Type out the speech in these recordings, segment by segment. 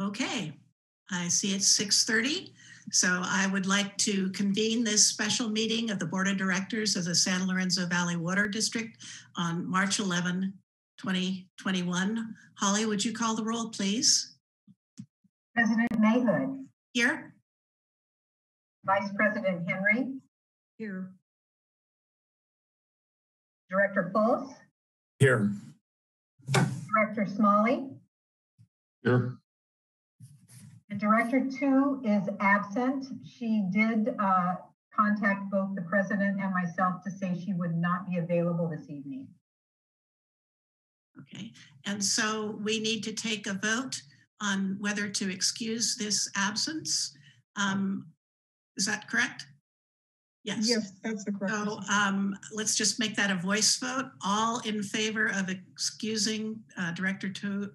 Okay, I see it's 6:30. So I would like to convene this special meeting of the Board of Directors of the San Lorenzo Valley Water District on March 11, 2021. Holly, would you call the roll, please? President Mayhood, Here? Vice President Henry, Here. Director Fultz, Here. Director Smalley, Here. And Director Two is absent. She did uh, contact both the president and myself to say she would not be available this evening. Okay, and so we need to take a vote on whether to excuse this absence. Um, Is that correct? Yes. Yes, that's the correct. So um, let's just make that a voice vote. All in favor of excusing uh, Director To's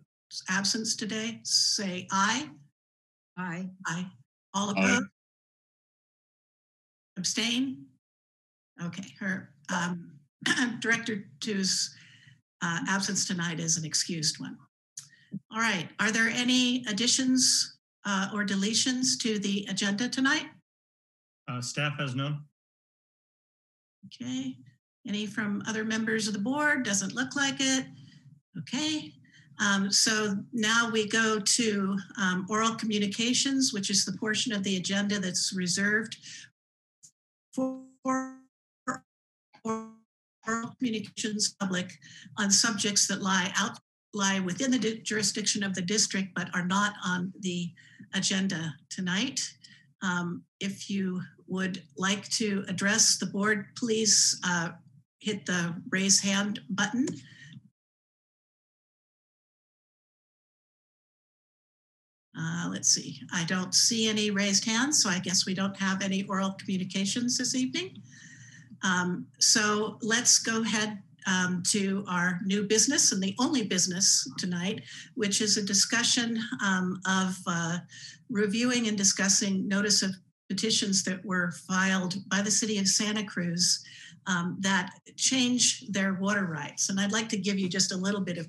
absence today, say aye. Aye. Aye. All Aye. opposed? Abstain? Okay, her um, Director To's uh, absence tonight is an excused one. All right, are there any additions uh, or deletions to the agenda tonight? Uh, staff has none. Okay, any from other members of the board? Doesn't look like it. Okay, um, so now we go to um, oral communications, which is the portion of the agenda that's reserved for oral communications public on subjects that lie out lie within the di- jurisdiction of the district but are not on the agenda tonight. Um, if you would like to address the board, please uh, hit the raise hand button. Uh, let's see, I don't see any raised hands, so I guess we don't have any oral communications this evening. Um, so let's go ahead um, to our new business and the only business tonight, which is a discussion um, of uh, reviewing and discussing notice of petitions that were filed by the city of Santa Cruz um, that change their water rights. And I'd like to give you just a little bit of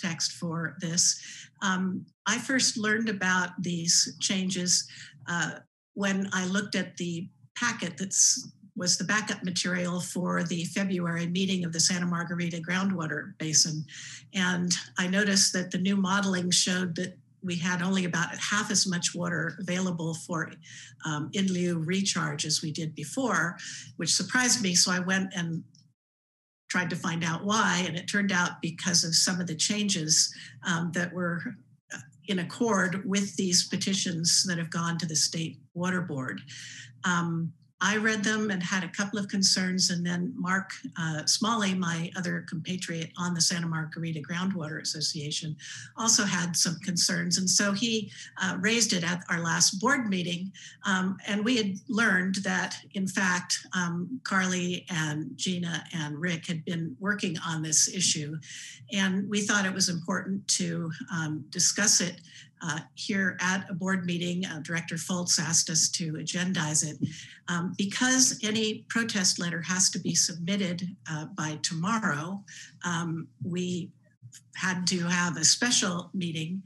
context for this. Um, I first learned about these changes uh, when I looked at the packet that was the backup material for the February meeting of the Santa Margarita groundwater basin. And I noticed that the new modeling showed that we had only about half as much water available for um, in lieu recharge as we did before, which surprised me. So I went and tried to find out why, and it turned out because of some of the changes um, that were uh, in accord with these petitions that have gone to the state water board. Um, I read them and had a couple of concerns, and then Mark uh, Smalley, my other compatriot on the Santa Margarita Groundwater Association, also had some concerns. And so he uh, raised it at our last board meeting. Um, and we had learned that, in fact, um, Carly and Gina and Rick had been working on this issue. And we thought it was important to um, discuss it uh, here at a board meeting. Uh, Director Fultz asked us to agendize it. Um, because any protest letter has to be submitted uh, by tomorrow, um, we had to have a special meeting.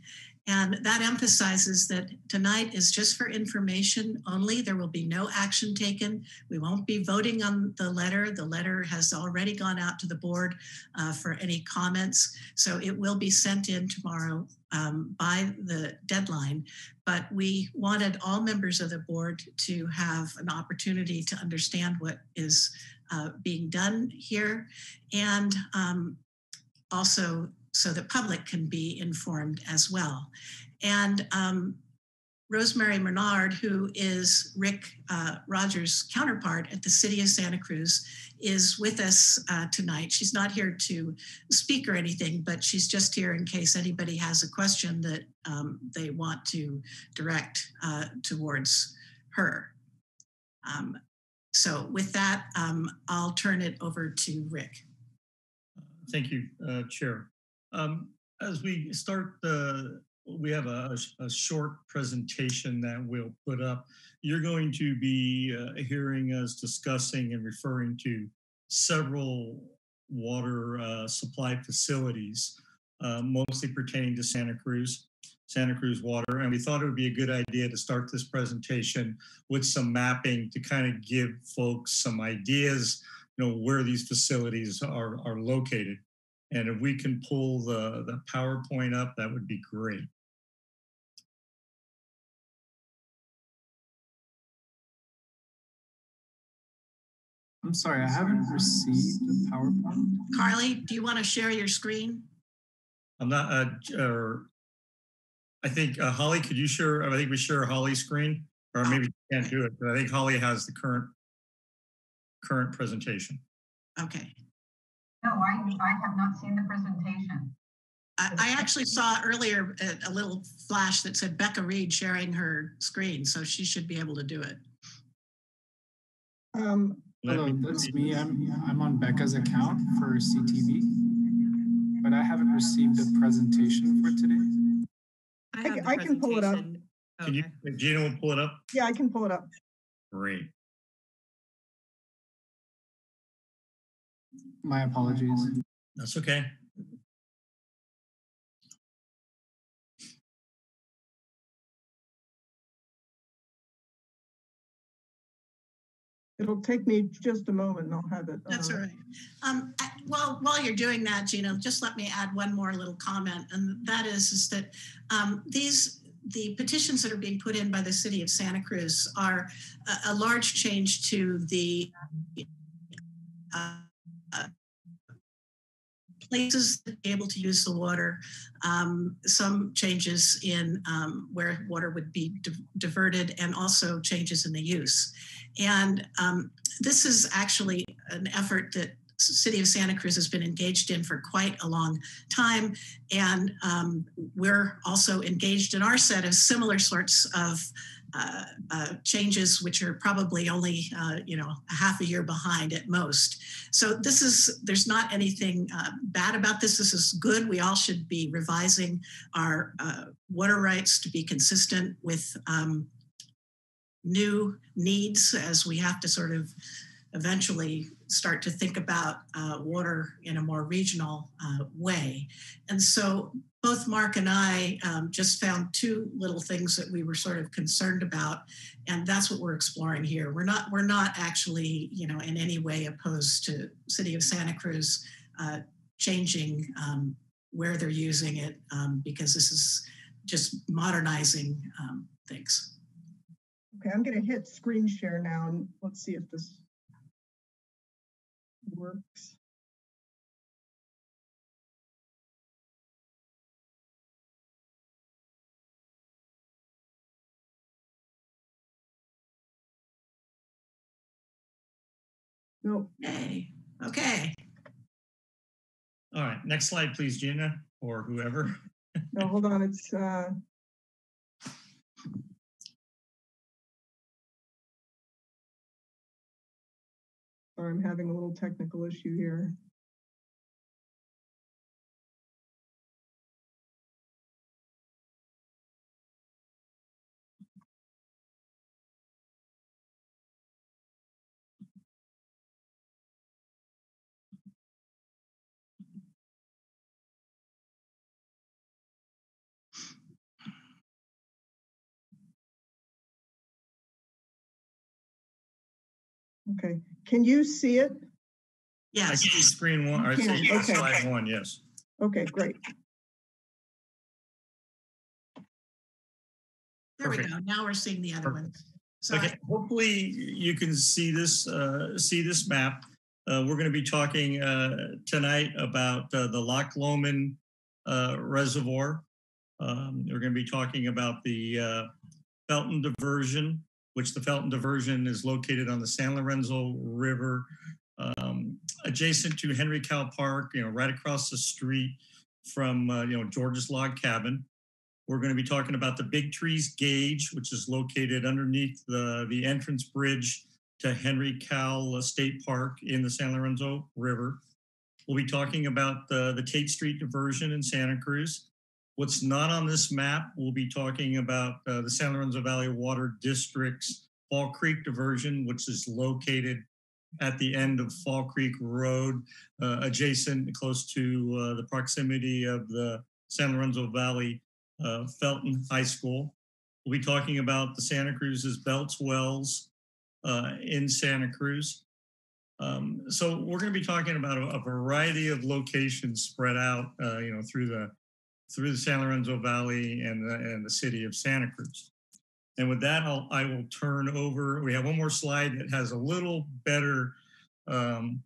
And that emphasizes that tonight is just for information only. There will be no action taken. We won't be voting on the letter. The letter has already gone out to the board uh, for any comments. So it will be sent in tomorrow um, by the deadline. But we wanted all members of the board to have an opportunity to understand what is uh, being done here and um, also so the public can be informed as well. And um, Rosemary Menard, who is Rick uh, Rogers' counterpart at the City of Santa Cruz, is with us uh, tonight. She's not here to speak or anything, but she's just here in case anybody has a question that um, they want to direct uh, towards her. Um, so with that, um, I'll turn it over to Rick. Thank you, uh, Chair. Um, as we start the, we have a, a short presentation that we'll put up. You're going to be uh, hearing us discussing and referring to several water uh, supply facilities uh, mostly pertaining to Santa Cruz, Santa Cruz water. And we thought it would be a good idea to start this presentation with some mapping to kind of give folks some ideas, you know, where these facilities are, are located. And if we can pull the, the PowerPoint up, that would be great. I'm sorry, I haven't received a PowerPoint. Carly, do you want to share your screen? I'm not, uh, j- or I think uh, Holly, could you share, I think we share Holly's screen, or maybe you can't do it, but I think Holly has the current, current presentation. Okay. No, I, I have not seen the presentation. I, I actually saw earlier a, a little flash that said Becca Reed sharing her screen, so she should be able to do it. Um, Hello, that's me. I'm, I'm on Becca's account for CTV. But I haven't received a presentation for today. I I can- I can pull it up. presentation. Can you, Okay. Gina will pull it up? Yeah, I can pull it up. Great. My apologies. That's okay. It'll take me just a moment and I'll have it. That's uh, all right. Um, I- well, while you're doing that, Gina, just let me add one more little comment, and that is, is that um, these the petitions that are being put in by the city of Santa Cruz are a, a large change to the uh, uh, places to be able to use the water, um, some changes in um, where water would be di- diverted, and also changes in the use. And um, this is actually an effort that city of santa cruz has been engaged in for quite a long time and um, we're also engaged in our set of similar sorts of uh, uh, changes which are probably only uh, you know a half a year behind at most. So this is there's not anything uh, bad about this. This is good. We all should be revising our uh, water rights to be consistent with um, new needs as we have to sort of eventually start to think about uh, water in a more regional way. And so both Mark and I um, just found two little things that we were sort of concerned about, and that's what we're exploring here. We're not we're not actually you know in any way opposed to City of Santa Cruz uh, changing um, where they're using it um, because this is just modernizing um, things. Okay, I'm gonna hit screen share now and let's see if this works. Nope, Okay. Okay. All right, next slide, please, Gina, or whoever. no, hold on, it's, uh, sorry, I'm having a little technical issue here. Okay, can you see it? I Yes. see screen one, or I Okay, see okay. slide one, yes. Okay, great. There we go. Now we're seeing the other Perfect. ones. So Okay, hopefully you can see this, uh, see this map. Uh, we're going to be talking uh, tonight about uh, the Loch Lomond uh, Reservoir. Um, we're going to be talking about the uh, Felton Diversion, which the Felton Diversion is located on the San Lorenzo River, um, adjacent to Henry Cowell Park, you know, right across the street from, uh, you know, George's Log Cabin. We're going to be talking about the Big Trees Gauge, which is located underneath the, the entrance bridge to Henry Cowell State Park in the San Lorenzo River. We'll be talking about the, the Tait Street diversion in Santa Cruz. What's not on this map, we'll be talking about uh, the San Lorenzo Valley Water District's Fall Creek diversion, which is located at the end of Fall Creek Road, uh, adjacent, close to uh, the proximity of the San Lorenzo Valley uh, Felton High School. We'll be talking about the Santa Cruz's Beltz Wells uh, in Santa Cruz. Um, so we're going to be talking about a, a variety of locations spread out, uh, you know, through the through the San Lorenzo Valley and the, and the city of Santa Cruz. And with that, I'll, I will turn over. We have one more slide that has a little better um,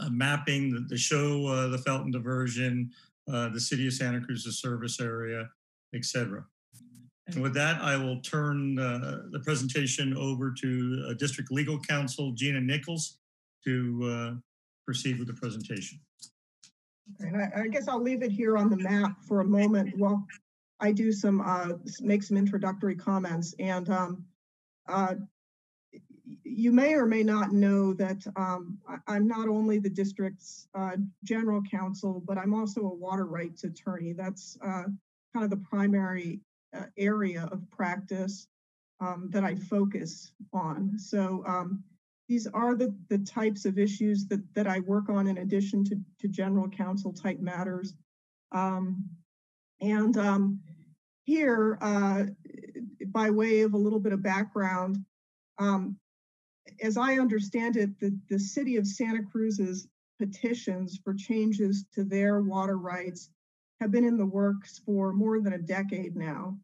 uh, mapping the, the show, uh, the Felton diversion, uh, the city of Santa Cruz's service area, etc. And with that, I will turn uh, the presentation over to uh, District Legal Counsel Gina Nichols to uh, proceed with the presentation. And I, I guess I'll leave it here on the map for a moment while I do some, uh, make some introductory comments. And, um, uh, you may or may not know that, um, I, I'm not only the district's, uh, general counsel, but I'm also a water rights attorney. That's, uh, kind of the primary, uh, area of practice, um, that I focus on. So, um, these are the, the types of issues that, that I work on in addition to, to general counsel type matters. Um, and um, here, uh, by way of a little bit of background, um, as I understand it, the, the city of Santa Cruz's petitions for changes to their water rights have been in the works for more than a decade now.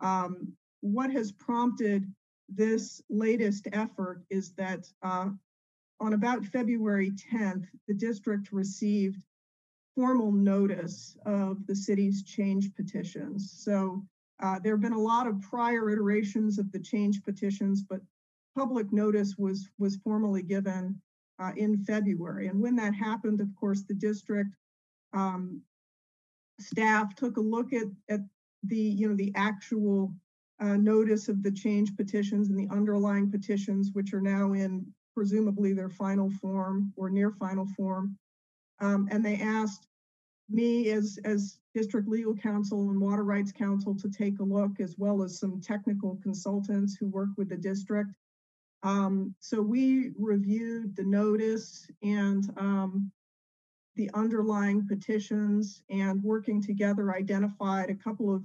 Um, what has prompted this latest effort is that uh, on about February 10th, the district received formal notice of the city's change petitions. So uh, there have been a lot of prior iterations of the change petitions, but public notice was was formally given uh, in February. And when that happened, of course, the district um, staff took a look at at the you know the actual uh, notice of the change petitions and the underlying petitions, which are now in presumably their final form or near final form. Um, and they asked me as, as district legal counsel and water rights counsel to take a look, as well as some technical consultants who work with the district. Um, so we reviewed the notice and um, the underlying petitions and working together identified a couple of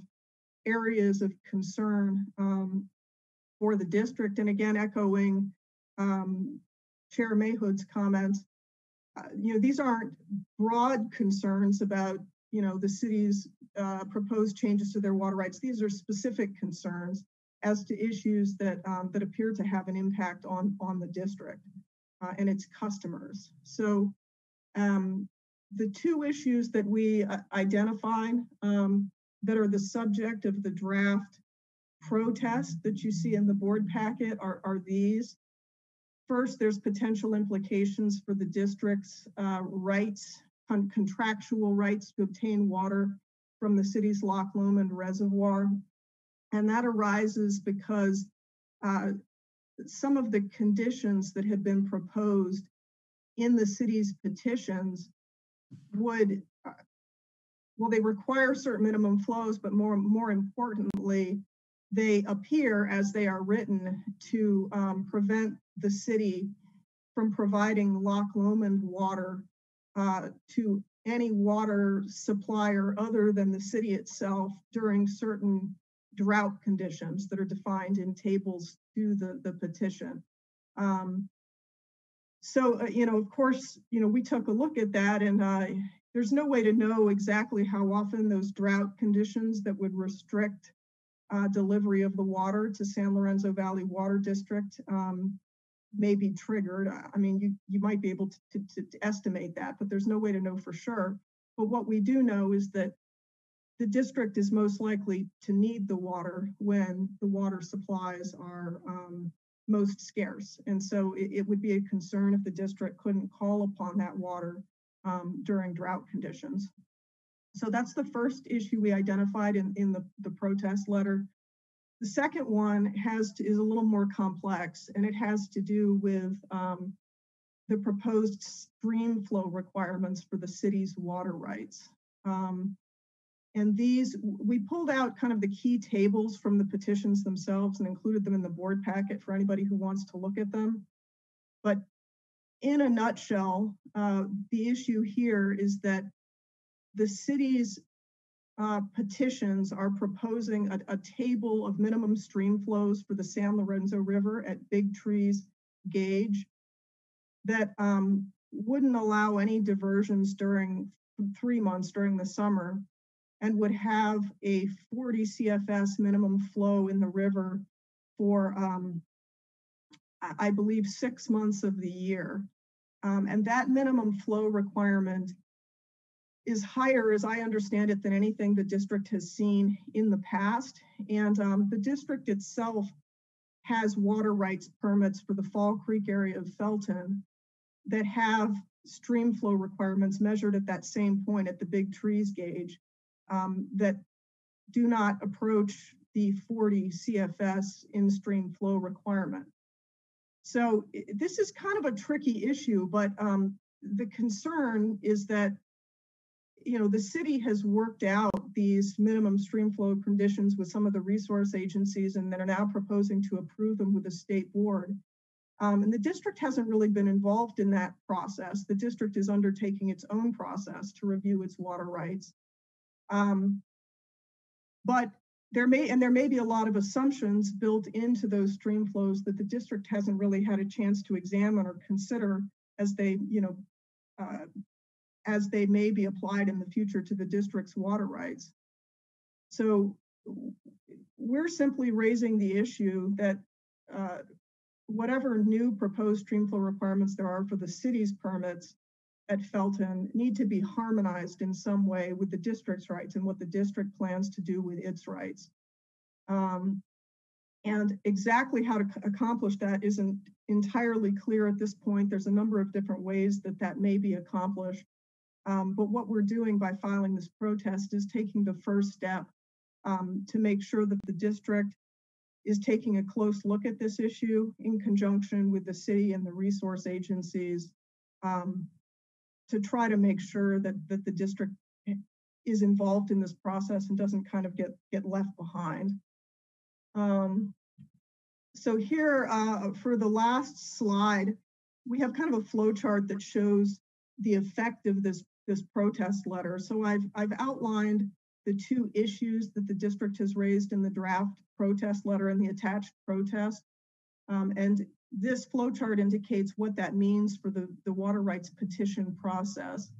areas of concern um, for the district. And again, echoing um, Chair Mayhood's comments, uh, you know, these aren't broad concerns about, you know, the city's uh, proposed changes to their water rights. These are specific concerns as to issues that um, that appear to have an impact on on the district uh, and its customers. So um, the two issues that we uh, identified um, that are the subject of the draft protest that you see in the board packet are, are these. First, there's potential implications for the district's uh, rights, con- contractual rights to obtain water from the city's Loch Lomond Reservoir. And that arises because uh, some of the conditions that have been proposed in the city's petitions would well, they require certain minimum flows, but more, more importantly, they appear as they are written to um, prevent the city from providing Loch Lomond water uh, to any water supplier other than the city itself during certain drought conditions that are defined in tables to the, the petition. Um, so, uh, you know, of course, you know, we took a look at that and uh, there's no way to know exactly how often those drought conditions that would restrict uh, delivery of the water to San Lorenzo Valley Water District um, may be triggered. I mean, you, you might be able to, to, to estimate that, but there's no way to know for sure. But what we do know is that the district is most likely to need the water when the water supplies are um, most scarce. And so it, it would be a concern if the district couldn't call upon that water um, during drought conditions. So that's the first issue we identified in, in the, the protest letter. The second one has to, is a little more complex and it has to do with um, the proposed stream flow requirements for the city's water rights. Um, and these, we pulled out kind of the key tables from the petitions themselves and included them in the board packet for anybody who wants to look at them. But in a nutshell, uh, the issue here is that the city's uh, petitions are proposing a, a table of minimum stream flows for the San Lorenzo River at Big Trees gauge that um, wouldn't allow any diversions during three months during the summer and would have a 40 CFS minimum flow in the river for, um, I believe, six months of the year. Um, and that minimum flow requirement is higher, as I understand it, than anything the district has seen in the past. And um, the district itself has water rights permits for the Fall Creek area of Felton that have stream flow requirements measured at that same point at the big trees gauge um, that do not approach the 40 CFS in stream flow requirement. So this is kind of a tricky issue, but um, the concern is that you know the city has worked out these minimum streamflow conditions with some of the resource agencies and that are now proposing to approve them with the state board. Um, and the district hasn't really been involved in that process. The district is undertaking its own process to review its water rights. Um, but there may, and there may be a lot of assumptions built into those stream flows that the district hasn't really had a chance to examine or consider as they, you know, uh, as they may be applied in the future to the district's water rights. So we're simply raising the issue that uh, whatever new proposed stream flow requirements there are for the city's permits at Felton need to be harmonized in some way with the district's rights and what the district plans to do with its rights. Um, and exactly how to accomplish that isn't entirely clear at this point. There's a number of different ways that that may be accomplished. Um, but what we're doing by filing this protest is taking the first step um, to make sure that the district is taking a close look at this issue in conjunction with the city and the resource agencies um, to try to make sure that, that the district is involved in this process and doesn't kind of get, get left behind. Um, so here, uh, for the last slide, we have kind of a flow chart that shows the effect of this, this protest letter. So I've, I've outlined the two issues that the district has raised in the draft protest letter and the attached protest. Um, and this flow chart indicates what that means for the, the water rights petition process.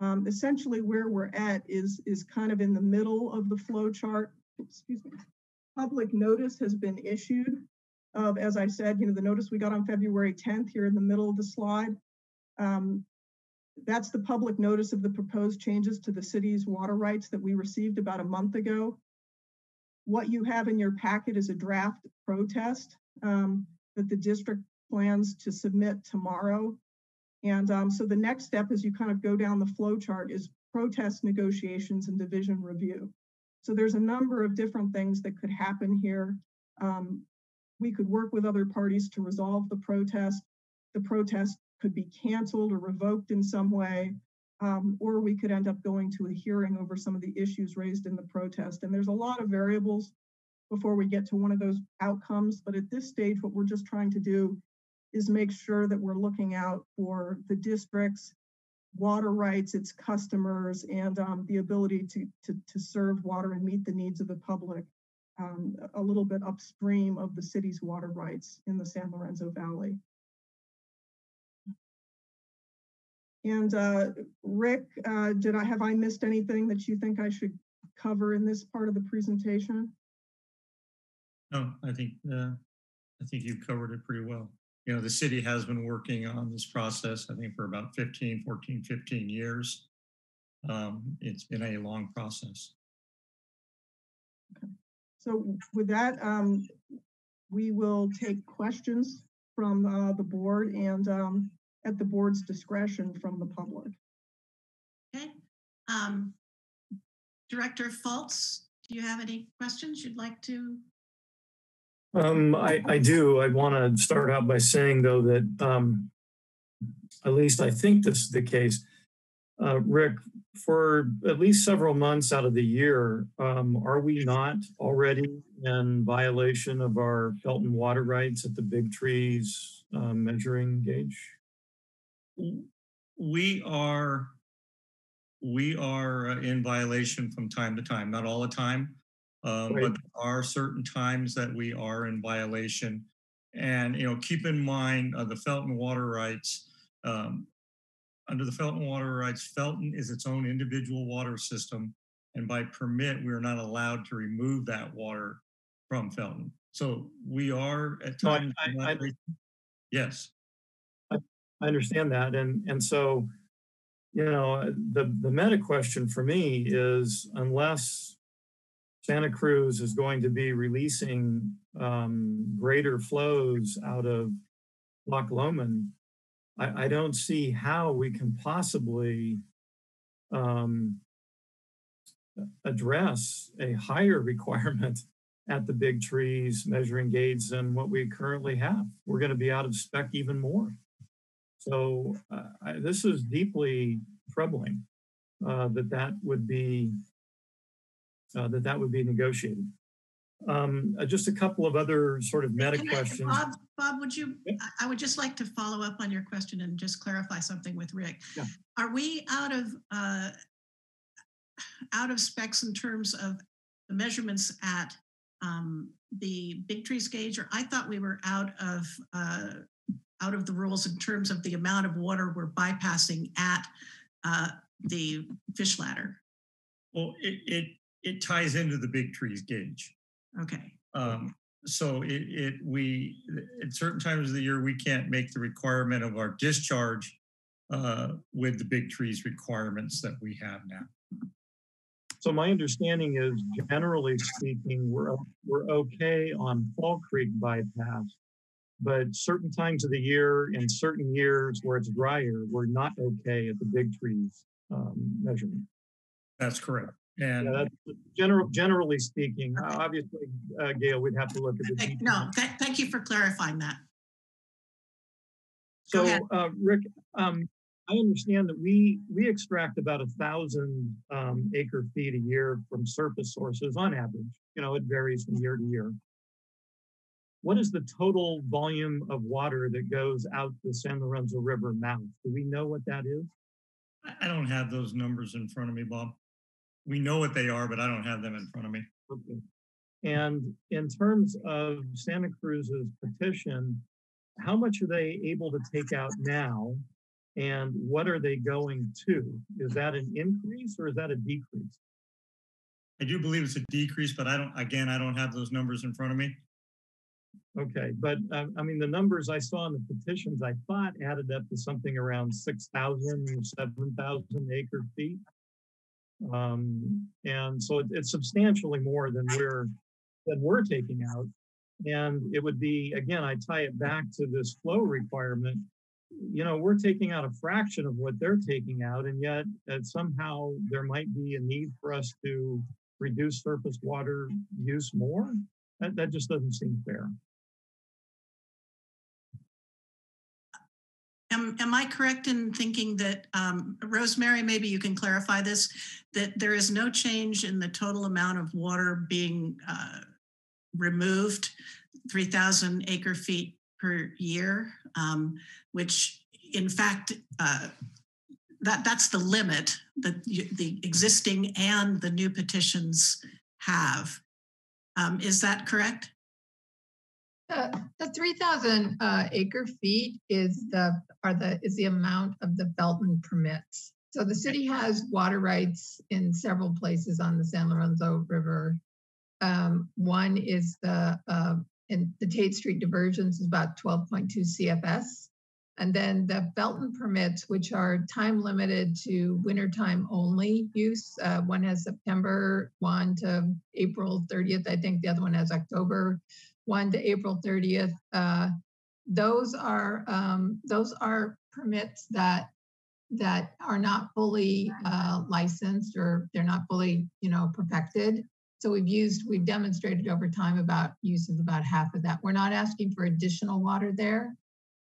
Um, essentially where we're at is, is kind of in the middle of the flow chart. Excuse me. Public notice has been issued of, as I said, you know, the notice we got on February 10th here in the middle of the slide. Um, that's the public notice of the proposed changes to the city's water rights that we received about a month ago. What you have in your packet is a draft protest um, that the district plans to submit tomorrow. And um, so the next step as you kind of go down the flow chart is protest negotiations and division review. So there's a number of different things that could happen here. Um, we could work with other parties to resolve the protest. The protest could be canceled or revoked in some way, um, or we could end up going to a hearing over some of the issues raised in the protest. And there's a lot of variables before we get to one of those outcomes. But at this stage, what we're just trying to do is make sure that we're looking out for the district's water rights, its customers, and um, the ability to, to, to serve water and meet the needs of the public um, a little bit upstream of the city's water rights in the San Lorenzo Valley. And uh, Rick, uh, did I have I missed anything that you think I should cover in this part of the presentation? No, I think, uh, I think you've covered it pretty well. You know, the city has been working on this process, I think for about 15, 14, 15 years. Um, it's been a long process. Okay. So with that, um, we will take questions from uh, the board and um, at the board's discretion from the public. Okay. Um, Director Fultz, do you have any questions you'd like to? Um, I, I do. I want to start out by saying though that, um, at least I think this is the case. Uh, Rick, for at least several months out of the year, um, are we not already in violation of our Felton water rights at the Big Trees, uh, measuring gauge? we are, we are uh, in violation from time to time, not all the time. Um, Right. but there are certain times that we are in violation. And, you know, keep in mind, uh, the Felton water rights, um, under the Felton water rights, Felton is its own individual water system. And by permit, we are not allowed to remove that water from Felton. So we are at No, I- times. in I- I-. Yes. I understand that. And, and so, you know, the, the meta question for me is unless Santa Cruz is going to be releasing um, greater flows out of Loch Lomond, I, I don't see how we can possibly um, address a higher requirement at the big trees measuring gauge than what we currently have. We're going to be out of spec even more. So uh, I, this is deeply troubling uh, that that would be that that would be negotiated. Um, uh, just a couple of other sort of meta I- questions. Bob, Bob, would you, Yeah. I- I would just like to follow up on your question and just clarify something with Rick. Yeah. Are we out of, uh, out of specs in terms of the measurements at um, the Big Trees gauge? Or I thought we were out of, uh, out of the rules in terms of the amount of water we're bypassing at uh, the fish ladder? Well, it, it, it ties into the big trees gauge. Okay, Um, so it, it, we, at certain times of the year, we can't make the requirement of our discharge uh, with the big trees requirements that we have now. So my understanding is generally speaking, we're, we're okay on Fall Creek bypass. But certain times of the year and certain years where it's drier, we're not okay at the big trees um, measurement. That's correct. Yeah, And that's general, generally speaking, Uh, obviously, uh, Gail, we'd have to look at the. Thank- details. no, th- thank you for clarifying that. So, uh, Rick, um, I understand that we, we extract about a thousand, um, acre feet a year from surface sources on average. You know, it varies from year to year. What is the total volume of water that goes out the San Lorenzo River mouth? Do we know what that is? I- I don't have those numbers in front of me, Bob. We know what they are, but I don't have them in front of me. Okay. And in terms of Santa Cruz's petition, how much are they able to take out now? And what are they going to? Is that an increase or is that a decrease? I do believe it's a decrease, but I don't, again, I don't have those numbers in front of me. Okay, but uh, I mean, the numbers I saw in the petitions, I thought added up to something around 6,000 or 7,000 acre feet. Um, and so it- it's substantially more than we're, than we're taking out. And it would be, again, I tie it back to this flow requirement. You know, we're taking out a fraction of what they're taking out, and yet uh, somehow there might be a need for us to reduce surface water use more. That, that just doesn't seem fair. Am, am I correct in thinking that, um, Rosemary, maybe you can clarify this, that there is no change in the total amount of water being uh, removed, 3,000 acre feet per year, um, which in fact, uh, that, that's the limit that you- the existing and the new petitions have. Um, Is that correct? The, the three thousand uh, acre feet is the, are the, is the amount of the Felton permits. So the city has water rights in several places on the San Lorenzo River. Um, one is the, uh, the Tait Street diversions is about twelve point two CFS. And then the Felton permits, which are time limited to wintertime only use. Uh, one has September one to April thirtieth. I think the other one has October 1 to April 30th. Uh, those are um, those are permits that that are not fully uh, licensed or they're not fully you know perfected. So we've used we've demonstrated over time about use of about half of that. We're not asking for additional water there.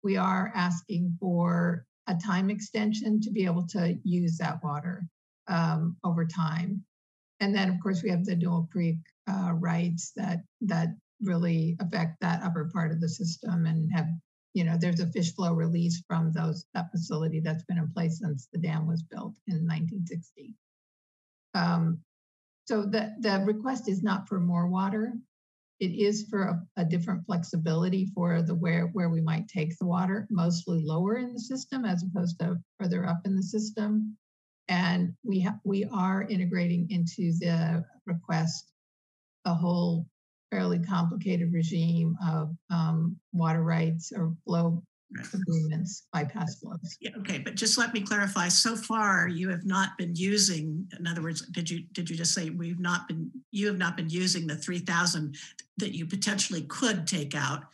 We are asking for a time extension to be able to use that water um, over time. And then, of course, we have the Newell Creek uh, rights that that really affect that upper part of the system and have you know, there's a fish flow release from those, that facility that's been in place since the dam was built in 1960. Um, so the, the request is not for more water. It is for a, a different flexibility for the where, where we might take the water, mostly lower in the system as opposed to further up in the system. And we have, we are integrating into the request a whole fairly complicated regime of um, water rights or flow agreements, bypass flows. Yeah, okay, but just let me clarify. So far, you have not been using, in other words, did you, did you just say we've not been, you have not been using the 3,000 that you potentially could take out?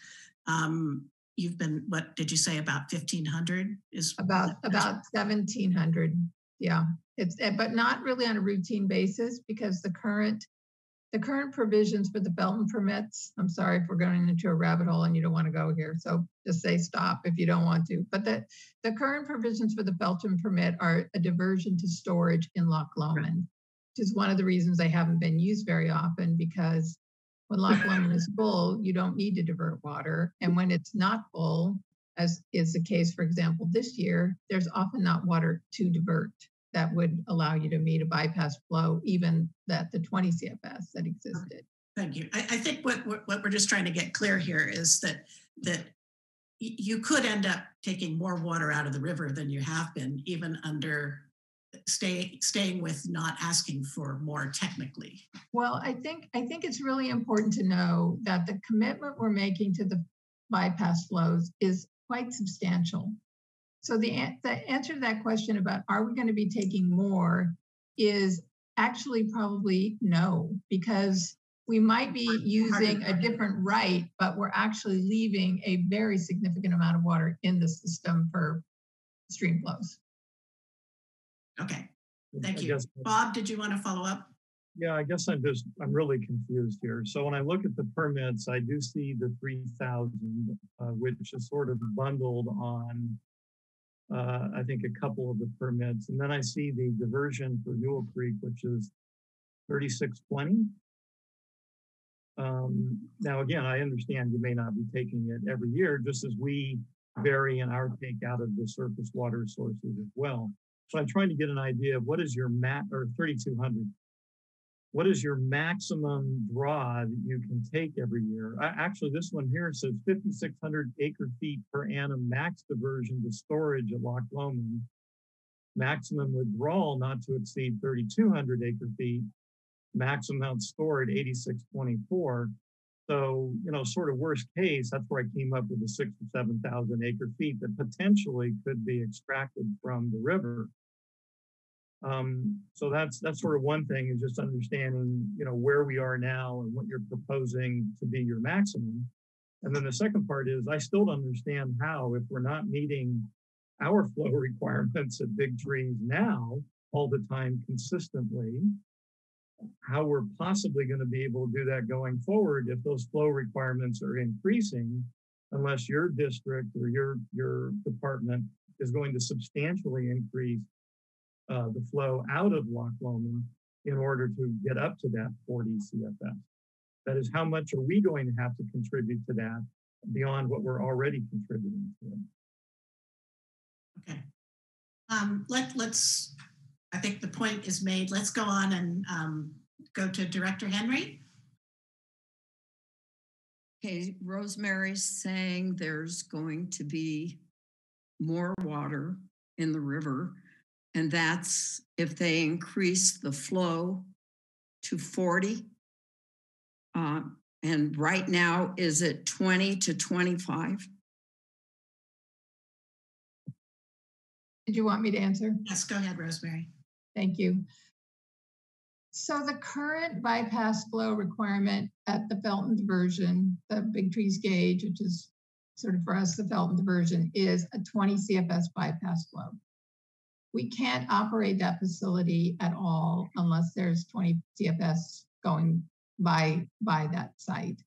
Um, You've been, what did you say, about 1,500 is? About about 1700. Yeah, it's eh, but not really on a routine basis because the current the current provisions for the Felton permits. I'm sorry if we're going into a rabbit hole and you don't want to go here, so just say stop if you don't want to. But the the current provisions for the Felton permit are a diversion to storage in Loch Lomond, which is one of the reasons they haven't been used very often because when Loch Lomond is full, you don't need to divert water, and when it's not full, as is the case, for example, this year, there's often not water to divert that would allow you to meet a bypass flow, even that the 20 CFS that existed. Thank you. I, I think what, what, what we're just trying to get clear here is that, that you could end up taking more water out of the river than you have been, even under stay, staying with not asking for more technically. Well, I think I think it's really important to know that the commitment we're making to the bypass flows is quite substantial. So the, the answer to that question about are we going to be taking more is actually probably no, because we might be using a different right, but we're actually leaving a very significant amount of water in the system for stream flows. Okay, thank you. Bob, did you want to follow up? Yeah, I guess I'm just, I'm really confused here. So when I look at the permits, I do see the three thousand, uh, which is sort of bundled on, uh, I think a couple of the permits. And then I see the diversion for Newell Creek, which is thirty-six twenty. Um, now, again, I understand you may not be taking it every year, just as we vary in our take out of the surface water sources as well. So I'm trying to get an idea of what is your mat, or thirty-two hundred what is your maximum draw that you can take every year? Actually, this one here says 5,600 acre feet per annum max diversion to storage at Loch Lomond. Maximum withdrawal not to exceed 3,200 acre feet. Maximum amount stored 8624. So, you know, sort of worst case, that's where I came up with the six or 7,000 acre feet that potentially could be extracted from the river. Um, so that's that's sort of one thing is just understanding, you know, where we are now and what you're proposing to be your maximum. And then the second part is I still don't understand how, if we're not meeting our flow requirements at Big Trees now all the time consistently, how we're possibly going to be able to do that going forward if those flow requirements are increasing, unless your district or your your department is going to substantially increase uh, the flow out of Loch Lomond in order to get up to that 40 CFS. That is, how much are we going to have to contribute to that beyond what we're already contributing to? Okay. Um, let, let's, I think the point is made. Let's go on and um, go to Director Henry. Okay, Rosemary's saying there's going to be more water in the river. And that's if they increase the flow to 40. Uh, and right now, is it 20 to 25? Did you want me to answer? Yes, go ahead, Rosemary. Thank you. So the current bypass flow requirement at the Felton diversion, the Big Trees gauge, which is sort of for us, the Felton diversion, is a 20 CFS bypass flow. We can't operate that facility at all unless there's 20 CFS going by, by that site.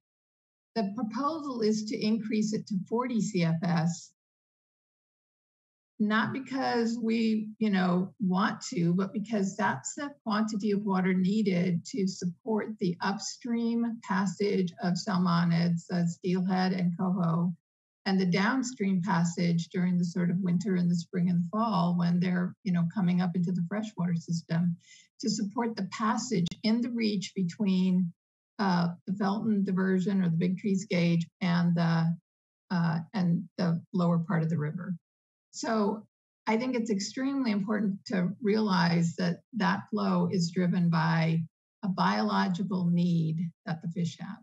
The proposal is to increase it to 40 CFS not because we, you know, want to, but because that's the quantity of water needed to support the upstream passage of salmonids, uh, steelhead and coho, and the downstream passage during the sort of winter and the spring and fall when they're, you know, coming up into the freshwater system to support the passage in the reach between uh, the Felton diversion or the Big Trees Gauge and the uh, and the lower part of the river. So I think it's extremely important to realize that that flow is driven by a biological need that the fish have.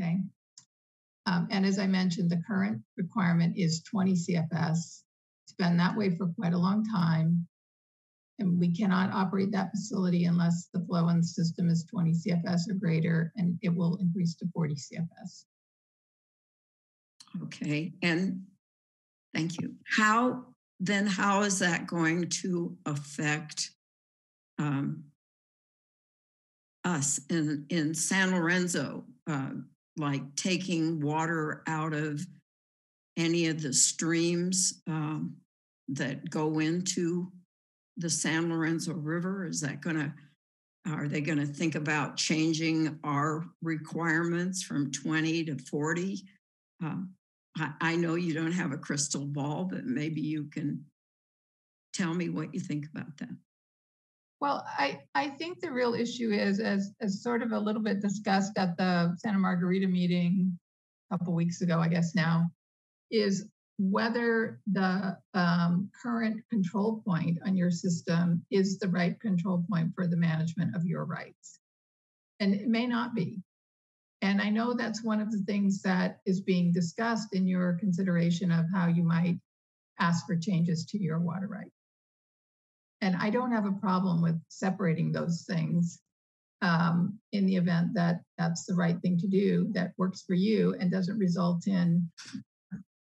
Okay. Um, and as I mentioned, the current requirement is 20 CFS. It's been that way for quite a long time. And we cannot operate that facility unless the flow in the system is 20 CFS or greater, and it will increase to 40 CFS. Okay, and thank you. How, then how is that going to affect um, us in, in San Lorenzo? Uh, like taking water out of any of the streams um, that go into the San Lorenzo River? Is that going to, are they going to think about changing our requirements from 20 to 40? Uh, I, I know you don't have a crystal ball, but maybe you can tell me what you think about that. Well, I, I think the real issue is, as, as sort of a little bit discussed at the Santa Margarita meeting a couple weeks ago, I guess now, is whether the um, current control point on your system is the right control point for the management of your rights. And it may not be. And I know that's one of the things that is being discussed in your consideration of how you might ask for changes to your water rights. And I don't have a problem with separating those things um, in the event that that's the right thing to do that works for you and doesn't result in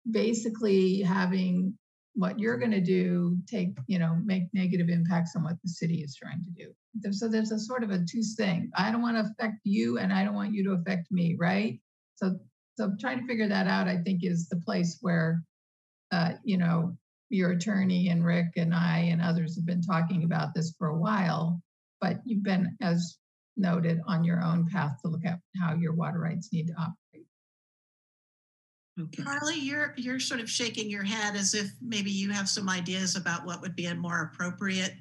basically having what you're going to do take you know make negative impacts on what the city is trying to do. So there's a sort of a two thing. I don't want to affect you and i don't want you to affect me right? So so trying to figure that out i think is the place where uh, you know your attorney and rick and i and others have been talking about this for a while but you've been as noted on your own path to look at how your water rights need to operate Okay. Carly, you're you're sort of shaking your head as if maybe you have some ideas about what would be a more appropriate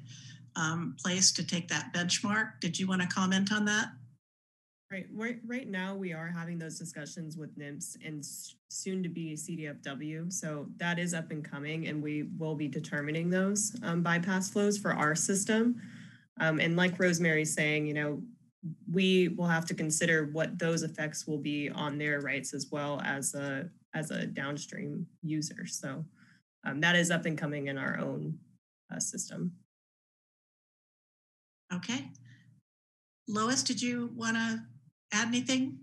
um, place to take that benchmark. Did you want to comment on that? Right, right, right now we are having those discussions with NMFS and soon to be CDFW. So that is up and coming, and we will be determining those um, bypass flows for our system. Um, and like Rosemary's saying, you know, we will have to consider what those effects will be on their rights as well as a as a downstream user. So um, that is up and coming in our own uh, system. Okay. Lois, did you want to add anything?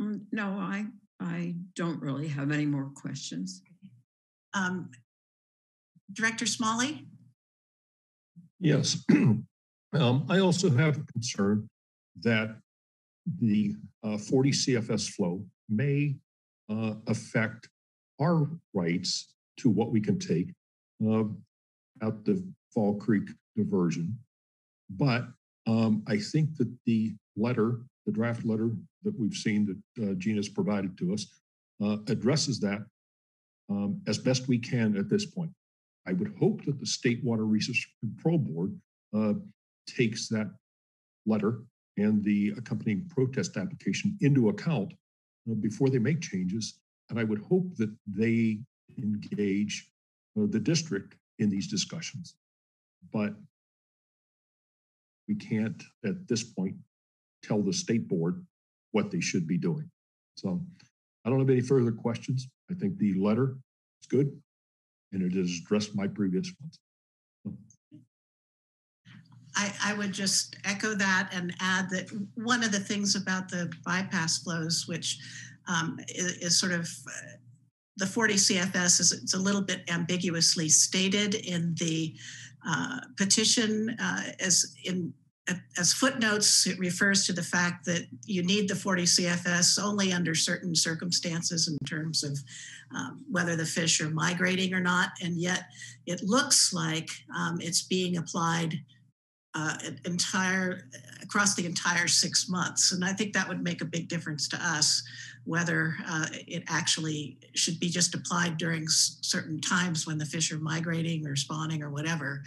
Mm, No, I, I don't really have any more questions. Um, Director Smolley? Yes. um, I also have a concern that the uh, 40 CFS flow may uh, affect our rights to what we can take uh, at the Fall Creek diversion. But um, I think that the letter, the draft letter that we've seen that uh, Gina's provided to us, uh, addresses that um, as best we can at this point. I would hope that the State Water Resource Control Board uh, takes that letter and the accompanying protest application into account uh, before they make changes. And I would hope that they engage uh, the district in these discussions. But we can't at this point tell the state board what they should be doing. So I don't have any further questions. I think the letter is good and it has addressed my previous ones. I, I would just echo that and add that one of the things about the bypass flows, which um, is, is, sort of uh, the 40 CFS, is it's a little bit ambiguously stated in the uh, petition uh, as in as footnotes, it refers to the fact that you need the 40 CFS only under certain circumstances in terms of um, whether the fish are migrating or not. And yet it looks like um, it's being applied uh, entire across the entire six months. And I think that would make a big difference to us whether uh, it actually should be just applied during certain times when the fish are migrating or spawning or whatever.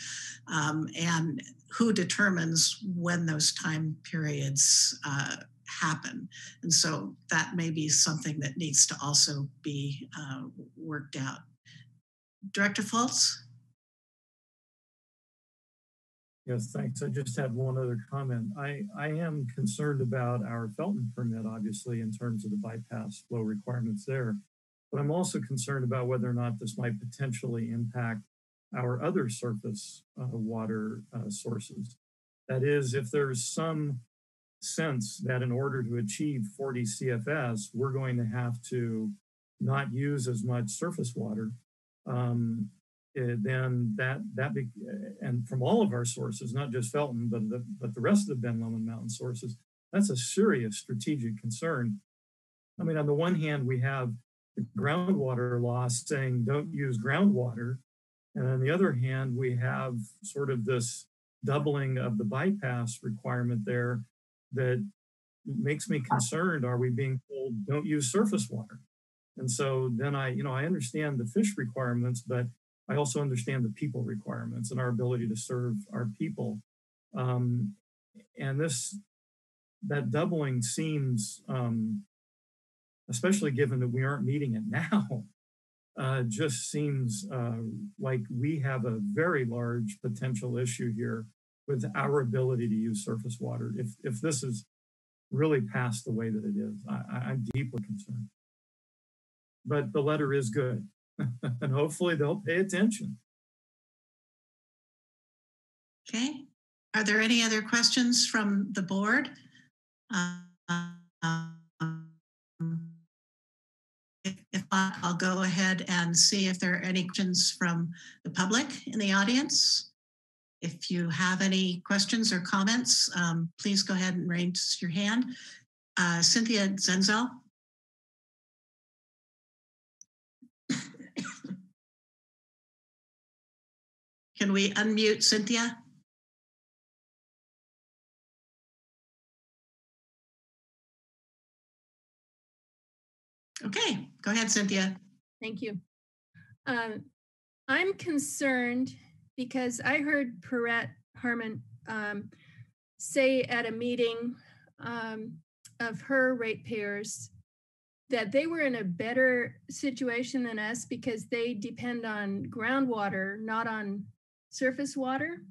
Um, and who determines when those time periods uh, happen. And so that may be something that needs to also be uh, worked out. Director Fultz? Yes, thanks. I just had one other comment. I, I am concerned about our Felton permit, obviously, in terms of the bypass flow requirements there. But I'm also concerned about whether or not this might potentially impact our other surface uh, water uh, sources. That is, if there's some sense that in order to achieve 40 CFS, we're going to have to not use as much surface water, um, eh, then that that be, and from all of our sources, not just Felton, but the but the rest of the Ben Lomond Mountain sources, that's a serious strategic concern. I mean, on the one hand, we have the groundwater law saying don't use groundwater, and on the other hand, we have sort of this doubling of the bypass requirement there that makes me concerned. Are we being told don't use surface water? And so then I, you know, I understand the fish requirements, but I also understand the people requirements and our ability to serve our people. Um, and this, that doubling seems, um, especially given that we aren't meeting it now, uh, just seems uh, like we have a very large potential issue here with our ability to use surface water. If if this is really passed the way that it is, I- I'm deeply concerned. But the letter is good, and hopefully they'll pay attention. Okay. Are there any other questions from the board? Um, If not, I'll go ahead and see if there are any questions from the public in the audience. If you have any questions or comments, um, please go ahead and raise your hand. Uh, Cynthia Zenzel? Can we unmute Cynthia? Okay, go ahead, Cynthia. Thank you. Um, I'm concerned because I heard Piret Harmon um, say at a meeting um, of her ratepayers that they were in a better situation than us because they depend on groundwater, not on surface water,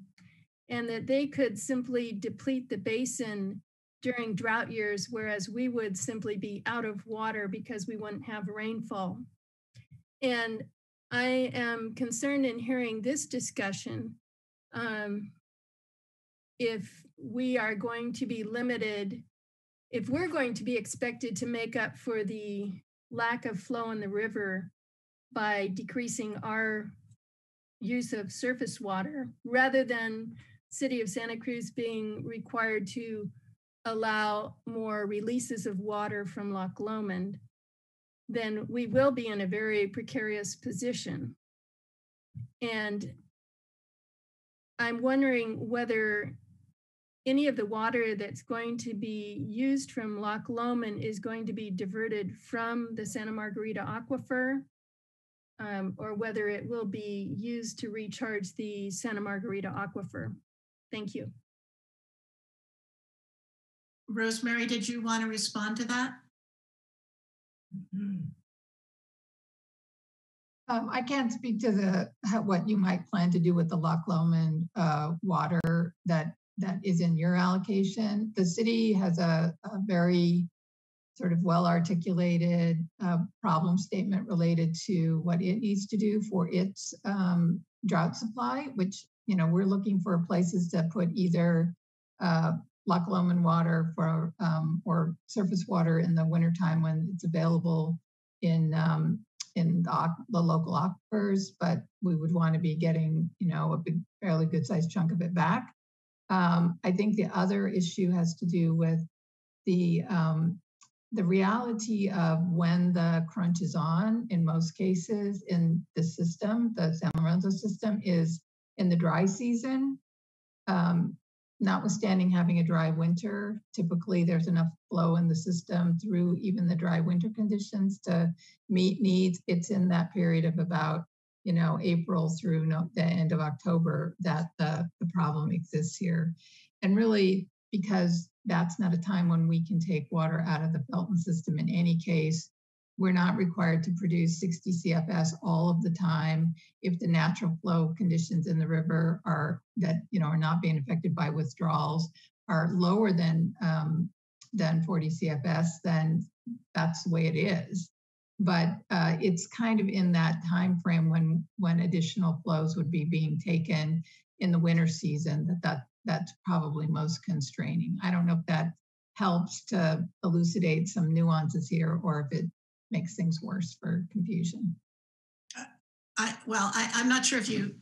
and that they could simply deplete the basin during drought years, whereas we would simply be out of water because we wouldn't have rainfall. And I am concerned in hearing this discussion. Um, if we are going to be limited, if we're going to be expected to make up for the lack of flow in the river by decreasing our use of surface water, rather than City of Santa Cruz being required to allow more releases of water from Loch Lomond, then we will be in a very precarious position. And I'm wondering whether any of the water that's going to be used from Loch Lomond is going to be diverted from the Santa Margarita aquifer, um, or whether it will be used to recharge the Santa Margarita aquifer. Thank you. Rosemary, did you want to respond to that? Um, I can't speak to the, how- what you might plan to do with the Loch Lomond, uh, water that, that is in your allocation. The city has a, a very sort of well-articulated, uh, problem statement related to what it needs to do for its, um, drought supply, which, you know, we're looking for places to put either, uh, Loch Lomond water for, um, or surface water in the wintertime when it's available in, um, in the, the local aquifers, but we would want to be getting, you know, a big, fairly good sized chunk of it back. Um, I think the other issue has to do with the, um, the reality of when the crunch is on in most cases in the system, the San Lorenzo system is in the dry season. Um, notwithstanding having a dry winter, typically there's enough flow in the system through even the dry winter conditions to meet needs. It's in that period of about, you know, April through no, the end of October that the, the problem exists here. And really, because that's not a time when we can take water out of the Felton system in any case, we're not required to produce 60 CFS all of the time if the natural flow conditions in the river are that you know are not being affected by withdrawals are lower than um, than 40 CFS, then that's the way it is. But uh, it's kind of in that time frame when when additional flows would be being taken in the winter season that that that's probably most constraining. I don't know if that helps to elucidate some nuances here or if it makes things worse for confusion. I, well, I, I'm not sure if you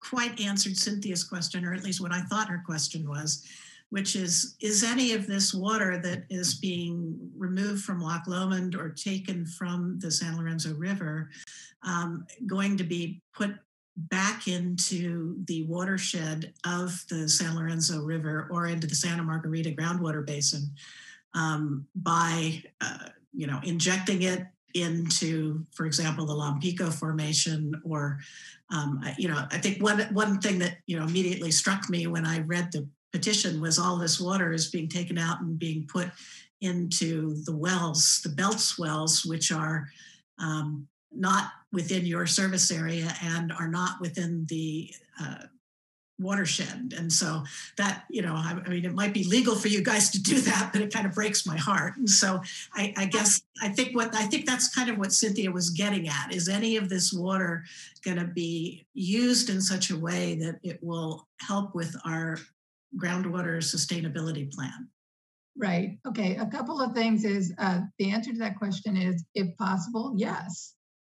quite answered Cynthia's question, or at least what I thought her question was, which is, is any of this water that is being removed from Loch Lomond or taken from the San Lorenzo River um, going to be put back into the watershed of the San Lorenzo River or into the Santa Margarita groundwater basin um, by uh, you know, injecting it into, for example, the Lompico formation, or, um, you know, I think one one thing that you know immediately struck me when I read the petition was all this water is being taken out and being put into the wells, the Beltz wells, which are um, not within your service area and are not within the uh, watershed. And so that, you know, I, I, mean, it might be legal for you guys to do that, but it kind of breaks my heart. And so I, I, guess I think what I think that's kind of what Cynthia was getting at is any of this water going to be used in such a way that it will help with our groundwater sustainability plan. Right. Okay. A couple of things is uh, the answer to that question is, if possible, yes.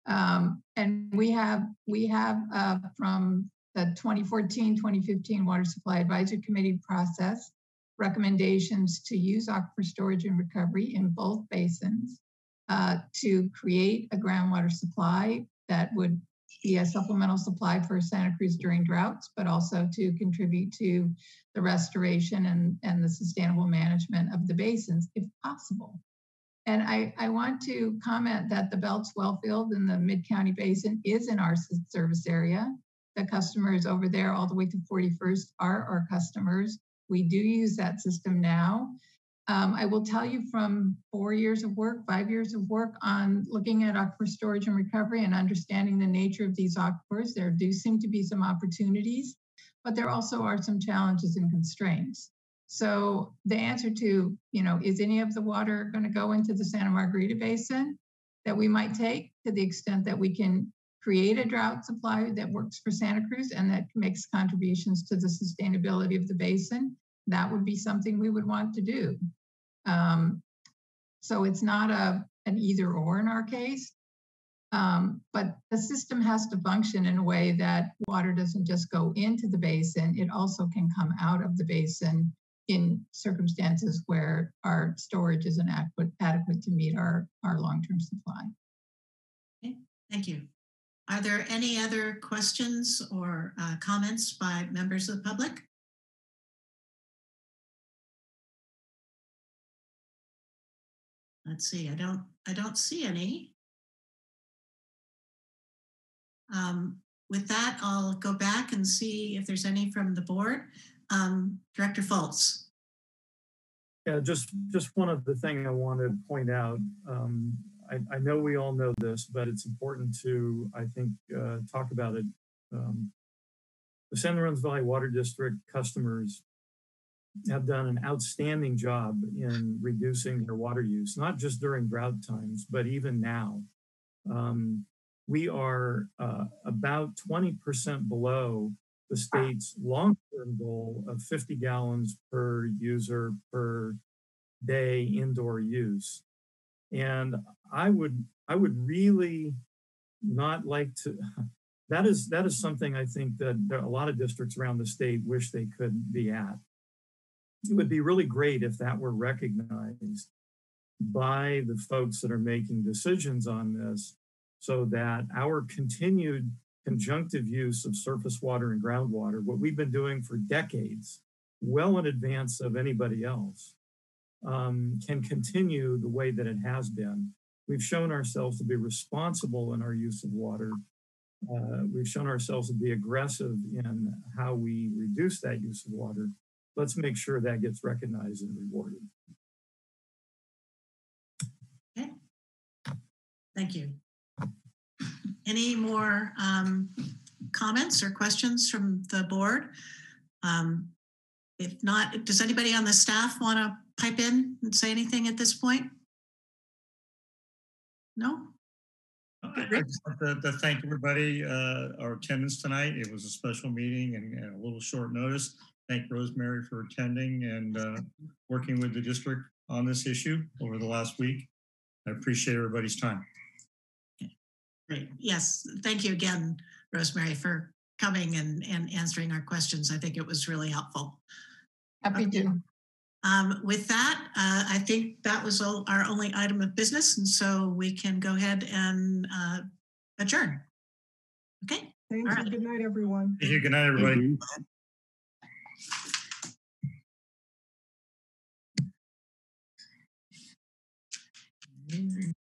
Um, and we have we have uh, from the 2014 2015 Water Supply Advisory Committee process recommendations to use aquifer storage and recovery in both basins uh, to create a groundwater supply that would be a supplemental supply for Santa Cruz during droughts, but also to contribute to the restoration and, and the sustainable management of the basins if possible. And I, I want to comment that the Beltz Wellfield in the Mid County Basin is in our service area the customers over there all the way to 41st are our customers. We do use that system now. Um, I will tell you from four years of work, five years of work on looking at aquifer storage and recovery and understanding the nature of these aquifers, there do seem to be some opportunities, but there also are some challenges and constraints. So the answer to, you know, is any of the water going to go into the Santa Margarita Basin that we might take to the extent that we can create a drought supply that works for Santa Cruz and that makes contributions to the sustainability of the basin, that would be something we would want to do. Um, so it's not a an either or in our case, um, but the system has to function in a way that water doesn't just go into the basin; it also can come out of the basin in circumstances where our storage isn't adequate, adequate to meet our, our long-term supply. Okay, thank you. Are there any other questions or uh, comments by members of the public? Let's see, I don't, I don't see any. Um, with that, I'll go back and see if there's any from the board. Um, Director Fultz. Yeah, just just one of the thing I want to point out. Um, I, I, know we all know this, but it's important to, I think, uh, talk about it. Um, the San Lorenzo Valley Water District customers have done an outstanding job in reducing their water use, not just during drought times, but even now. Um, we are uh, about 20% below the state's long term goal of 50 gallons per user per day indoor use. And I would I would really not like to. That is that is something I think that a lot of districts around the state wish they could be at. It would be really great if that were recognized by the folks that are making decisions on this so that our continued conjunctive use of surface water and groundwater, what we've been doing for decades, well in advance of anybody else, um, can continue the way that it has been. We've shown ourselves to be responsible in our use of water. Uh, we've shown ourselves to be aggressive in how we reduce that use of water. Let's make sure that gets recognized and rewarded. Okay. Thank you. Any more um, comments or questions from the board? Um, If not, does anybody on the staff want to pipe in and say anything at this point? No? I just want to, to thank everybody, uh, our attendance tonight. It was a special meeting and, and a little short notice. Thank Rosemary for attending and, uh, working with the district on this issue over the last week. I appreciate everybody's time. Great. Yes. Thank you again, Rosemary, for coming and, and answering our questions. I think it was really helpful. Happy to. Um, with that, uh, I think that was all, our only item of business. And so we can go ahead and uh, adjourn. Okay. Thank all you. Right. Good night, everyone. Thank you. Good night, everybody. Mm -hmm.